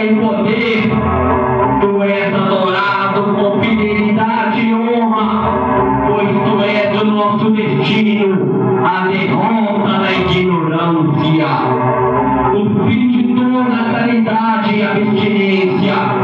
e poder. Tu és adorado com fidelidade e honra, pois tu és o nosso destino, a derrota da ignorância, o fim de toda caridade e a abstinência.